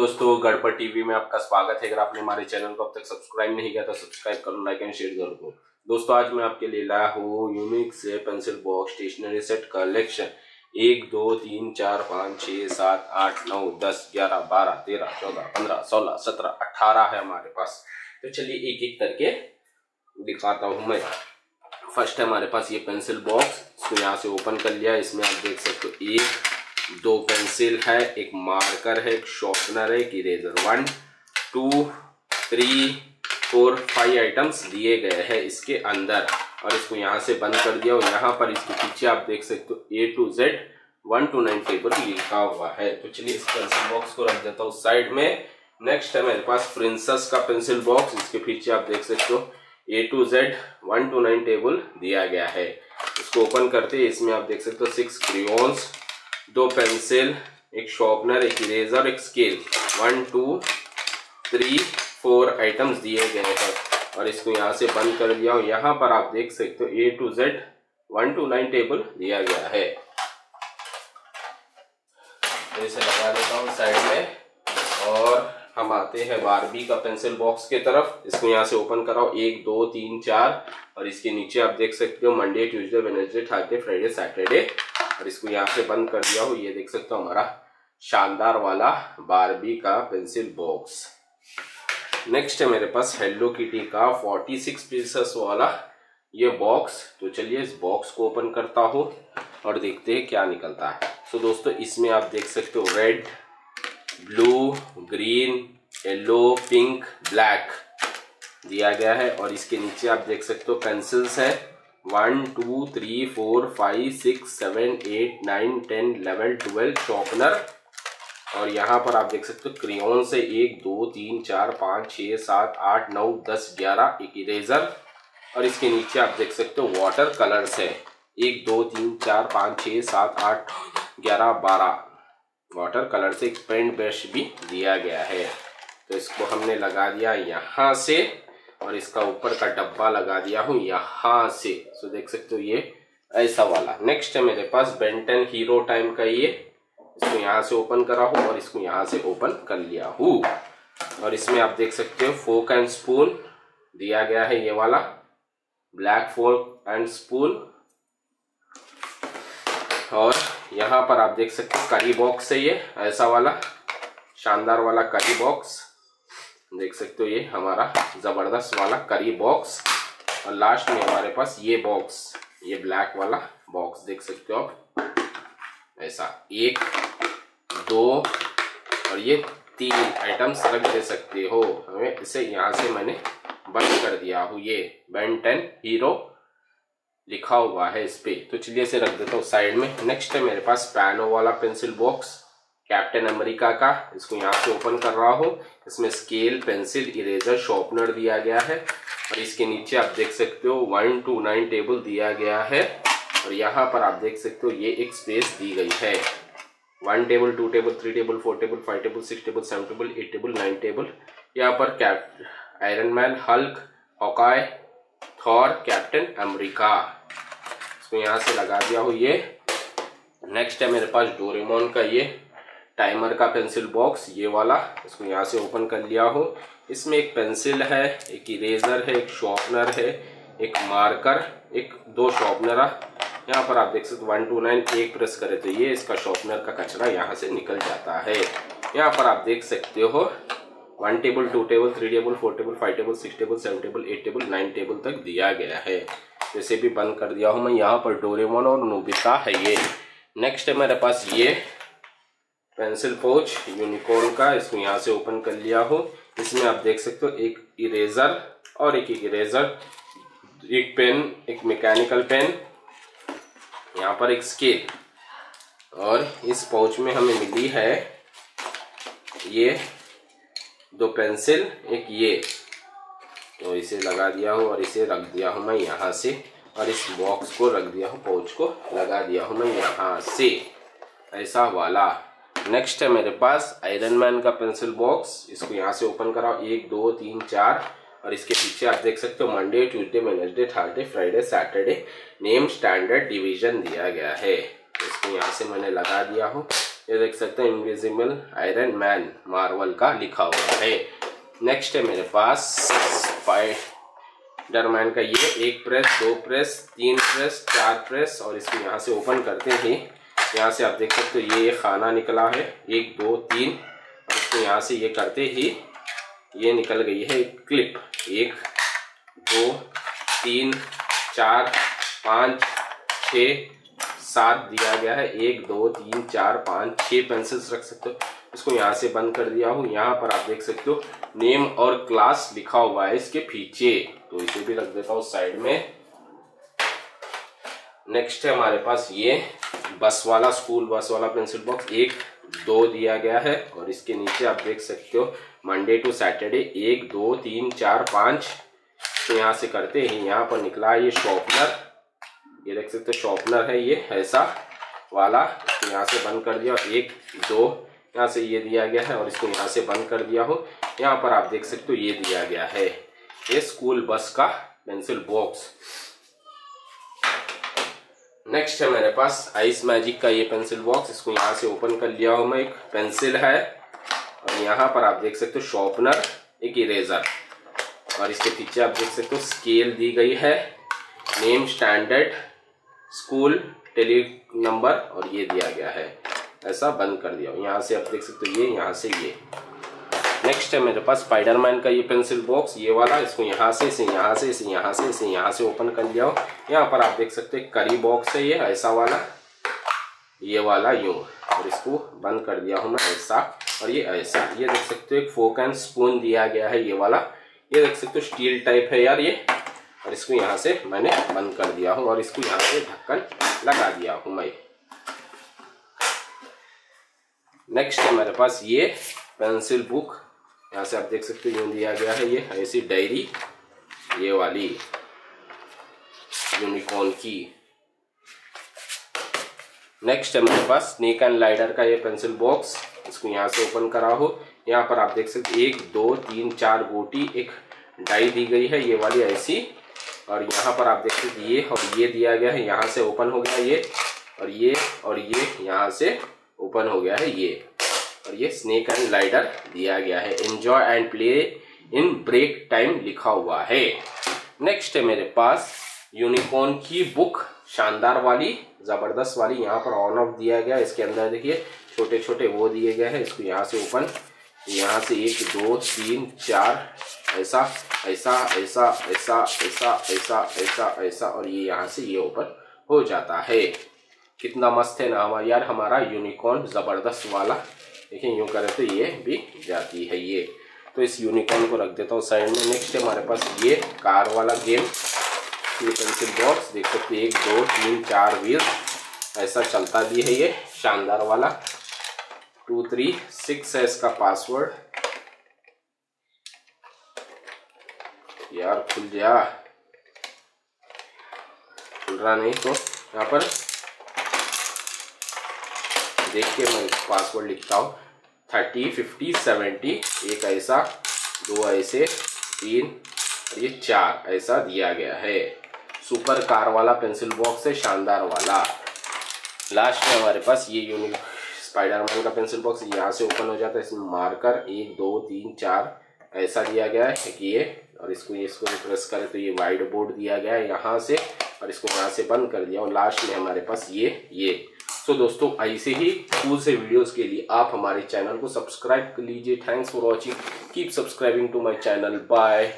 दोस्तों गड़बड़ टीवी में आपका स्वागत है। अगर आपने हमारे चैनल को अब तक सब्सक्राइब नहीं किया तो सब्सक्राइब करो लाइक एंड शेयर ज़रूर करो। दोस्तों, आज मैं आपके लिए लाया हूँ यूनिक से pencil box stationery set collection एक, दो, तीन, चार, पाँच छः सात, आठ, नौ, दस, ग्यारह, बारह, तेरह, चौदह, पंद्रह, सोलह, सत्रह, अठारह है हमारे पास। तो चलिए एक एक करके दिखाता हूँ मैं। फ़र्स्ट है हमारे पास ये पेंसिल बॉक्स इसको यहाँ से ओपन कर लिया। इसमें आप देख सकते हो एक दो पेंसिल है, एक मार्कर है, एक शॉर्पनर है, एक eraser. One two three four five items दिए गए हैं इसके अंदर। और इसको यहाँ से बंद कर दिया और यहाँ पर इसके पीछे आप देख सकते हो A to Z one to nine table लिखा हुआ है। तो चलिए इस पेंसिल बॉक्स को रख देता हूँ साइड में। नेक्स्ट है मेरे पास प्रिंसेस का पेंसिल बॉक्स इसके पीछे आप देख सकते हो A to Z one to nine table दिया गया है। इसको ओपन करते इसमें आप देख सकते हो सिक्स क्रियोन्स दो पेंसिल, एक शॉर्पनर एक इरेजर एक scale one two three four items दिए गए हैं। और इसको यहाँ से बंद कर दिया और यहाँ पर आप देख सकते हो A to Z one to nine table दिया गया है। तो इसे लगा देता हूँ साइड में। और हम आते हैं बारबी का पेंसिल बॉक्स के तरफ़। इसको यहाँ से ओपन कराओ। एक, दो, तीन, चार। और इसके नीचे आप देख सकते हो Monday Tuesday Wednesday Thursday Friday Saturday और इसको यहाँ से बंद कर दिया हो। ये देख सकते हो हमारा शानदार वाला बारबी का पेंसिल बॉक्स नेक्स्ट है मेरे पास हेलो किटी का 46 पीसेस वाला ये बॉक्स तो चलिए इस बॉक्स को ओपन करता हूँ और देखते हैं क्या निकलता है। सो so, दोस्तों इसमें आप देख सकते हो red blue green yellow pink black दिया गया है और इसके नीचे आप देख सकते हो पेंसिल्स है। One, two, three, four, five, six, seven, eight, nine, ten, eleven, twelve sharpener और यहाँ पर आप देख सकते हो, क्रियोन से एक, दो, तीन, चार, पाँच, छः, सात, आठ, नौ, दस, ग्यारह, एक इरेजर। और इसके नीचे आप देख सकते हो, वाटर कलर्स है। एक, दो, तीन, चार, पाँच, छः, सात, आठ, ग्यारह, बारह। वाटर कलर से एक पेंट ब्रश भी दिया गया है। तो इसको हमने लगा दिया यहाँ से। और इसका ऊपर का डब्बा लगा दिया हूँ यहाँ से। सो देख सकते हो ये ऐसा वाला। नेक्स्ट है मेरे पास बेंटन हीरो टाइम का ये। इसको यहाँ से ओपन करा हूँ और इसको यहाँ से ओपन कर लिया हूँ। और इसमें आप देख सकते हो फोक एंड स्पून दिया गया है ये वाला। ब्लैक फोक एंड स्पून और यहाँ पर आप देख सकते हो करी बॉक्स है ये, ऐसा वाला। शानदार वाला करी बॉक्स देख सकते हो ये हमारा ज़बरदस्त वाला करी बॉक्स और लास्ट में हमारे पास ये बॉक्स ये ब्लैक वाला बॉक्स देख सकते हो आप। ऐसा, एक, दो, और ये तीन आइटम्स रख दे सकते हो। हमें इसे यहाँ से मैंने बंद कर दिया हूँ ये। बेंटन हीरो लिखा हुआ है इस पे। तो चलिए इसे रख देता हूँ साइड में। नेक्स्ट है मेरे पास पैनो वाला पेंसिल बॉक्स कैप्टन अमेरिका का, इसको यहाँ से ओपन कर रहा हूँ। इसमें स्केल पेंसिल इरेजर शॉर्पनर दिया गया है। और इसके नीचे आप देख सकते हो वन टू नाइन टेबल दिया गया है। और यहाँ पर आप देख सकते हो, ये एक स्पेस दी गई है। One table two table three table four table five table six table seven table eight table nine table यहाँ पर cap Iron Man Hulk Hawkeye Thor Captain America इसको यहाँ से लगा दिया हो ये। नेक्स्ट है मेरे पास डोरेमोन का ये। टाइमर का पेंसिल बॉक्स, ये वाला, इसको यहाँ से ओपन कर लिया हूँ। इसमें एक पेंसिल है, एक इरेजर है, एक शॉर्पनर है, एक मार्कर, एक दो शॉर्पनर। यहाँ पर आप देख सकते वन, टू, नाइन, एक प्रेस करे तो ये इसका शॉर्पनर का कचरा यहाँ से निकल जाता है। यहाँ पर आप देख सकते हो, one table, two table, three table, four table, five table, six table, seven table, eight table, nine table तक दिया गया है। जैसे भी बंद कर दिया हूँ मैं। यहाँ पर डोरेमोन और नोबिता है ये। नेक्स्ट है मेरे पास ये। पेंसिल पोच, यूनिकॉर्न का, इसको यहाँ से ओपन कर लिया हो। इसमें आप देख सकते हो एक इरेजर और एक इरेजर। एक पेन, एक मैकेनिकल पेन यहाँ पर एक स्केल और इस पाउच में हमें मिली है ये दो पेंसिल एक ये। तो इसे लगा दिया हूँ और इसे रख दिया हूँ मैं यहाँ से। और इस बॉक्स को रख दिया हूँ पाउच को लगा दिया हूँ मैं यहाँ से। ऐसा वाला। नेक्स्ट है मेरे पास आयरन मैन का पेंसिल बॉक्स इसको यहाँ से ओपन कराओ। एक, दो, तीन, चार। और इसके पीछे आप देख सकते हो Monday Tuesday Wednesday Thursday Friday Saturday name standard division दिया गया है। इसको यहाँ से मैंने लगा दिया हूँ। ये देख सकते हैं इनविजिबल आयरन मैन मार्वल का लिखा हुआ है। नेक्स्ट है मेरे पास स्पाइडरमैन का ये एक प्रेस दो प्रेस तीन प्रेस चार प्रेस और इसको यहाँ से ओपन करते ही। यहाँ से आप देख सकते हो, ये खाना निकला है। एक, दो, तीन। और यहाँ से ये करते ही ये निकल गई है एक क्लिप एक, दो, तीन, चार, पाँच छ सात दिया गया है। एक, दो, तीन, चार, पाँच छः पेंसिल्स रख सकते हो। इसको यहाँ से बंद कर दिया हूँ। यहाँ पर आप देख सकते हो नेम और क्लास लिखा हुआ है इसके पीछे। तो इसे भी रख देता हूँ साइड में। नेक्स्ट है हमारे पास ये। बस वाला स्कूल बस वाला पेंसिल बॉक्स एक, दो दिया गया है और इसके नीचे आप देख सकते हो मंडे टू सैटरडे एक, दो, तीन, चार, पाँच तो यहाँ से करते हैं, यहाँ पर निकला ये शॉर्पनर ये देख सकते हो शॉर्पनर है ये, ऐसा वाला, इसको यहाँ से बंद कर दिया, एक, दो, यहाँ से ये दिया गया है और इसको यहाँ से बंद कर दिया हो, यहाँ पर आप देख सकते हो, ये दिया गया है, ये स्कूल बस का पेंसिल बॉक्स नेक्स्ट है मेरे पास आइस मैजिक का ये पेंसिल बॉक्स इसको यहाँ से ओपन कर लिया हूँ मैं एक पेंसिल है। और यहाँ पर आप देख सकते हो शॉर्पनर एक इरेजर और इसके पीछे आप देख सकते हो स्केल दी गई है। Name standard school tele number और ये दिया गया है। ऐसा बंद कर दिया यहाँ से आप देख सकते हो ये, यहाँ से ये। नेक्स्ट है मेरे पास स्पाइडरमैन का ये पेंसिल बॉक्स ये वाला, इसको यहाँ से, इसे यहाँ से, इसे यहाँ से, इसे यहाँ से ओपन कर लिया हो। यहाँ पर आप देख सकते हैं करी बॉक्स है ये, ऐसा वाला। ये वाला यूँ, और इसको बंद कर दिया हूँ मैं, ऐसा। और ये ऐसा, ये देख सकते हो, एक फोक एंड स्पून दिया गया है ये वाला। ये देख सकते हो स्टील टाइप है यार ये। और इसको यहाँ से मैंने बंद कर दिया हूँ, और इसको यहाँ से ढक्कन लगा दिया हूँ मैं। नेक्स्ट है मेरे पास ये पेंसिल बुक यहाँ से आप देख सकते हो, यूँ दिया गया है ये ऐसी डायरी, ये वाली यूनिकॉर्न की। नेक्स्ट है मेरे पास स्नेक एंड लाइडर का ये पेंसिल बॉक्स इसको यहाँ से ओपन करा हो। यहाँ पर आप देख सकते एक, दो, तीन, चार गोटी, एक डाई दी गई है, ये वाली ऐसी। और यहाँ पर आप देख सकते ये और ये दिया गया है, यहाँ से ओपन हो गया ये, और ये और ये यहाँ से ओपन हो गया है ये। और ये स्नेक एंड लाइडर दिया गया है। Enjoy and play in break time लिखा हुआ है। नेक्स्ट है मेरे पास यूनिकॉर्न की बुक शानदार वाली, ज़बरदस्त वाली, यहाँ पर ऑन ऑफ़ दिया गया इसके अंदर देखिए छोटे छोटे वो दिए गए हैं, इसको यहाँ से ओपन यहाँ से एक, दो, तीन, चार, ऐसा ऐसा ऐसा ऐसा ऐसा ऐसा ऐसा ऐसा, और ये यहाँ से ये ओपन हो जाता है। कितना मस्त है ना हमारा यार, हमारा यूनिकॉर्न ज़बरदस्त वाला। देखिए, यूँ करें तो ये भी जाती है ये। तो इस यूनिकॉर्न को रख देता हूँ साइड में। नेक्स्ट हमारे पास ये कार वाला गेम ये पेंसिल बॉक्स देख सकते एक, दो, तीन, चार व्हील ऐसा चलता भी है ये, शानदार वाला। टू थ्री सिक्स है इसका पासवर्ड यार, खुल जा। खुल रहा नहीं तो यहाँ पर देख के मैं पासवर्ड लिखता हूँ। थर्टी फिफ्टी सेवेंटी एक ऐसा, दो ऐसे, तीन, ये चार ऐसा दिया गया है। सुपर कार वाला पेंसिल बॉक्स है, शानदार वाला। लास्ट में हमारे पास ये यूनिक स्पाइडरमैन का पेंसिल बॉक्स यहाँ से ओपन हो जाता है। इसमें मार्कर एक, दो, तीन, चार ऐसा दिया गया है कि ये, और इसको इसको प्रेस करें तो ये वाइट बोर्ड दिया गया है यहाँ से, और इसको यहाँ से बंद कर दिया। और लास्ट में हमारे पास ये ये। तो दोस्तों, ऐसे ही कूल से वीडियोस के लिए आप हमारे चैनल को सब्सक्राइब कर लीजिए thanks for watching keep subscribing to my channel bye